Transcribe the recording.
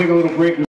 take a little break.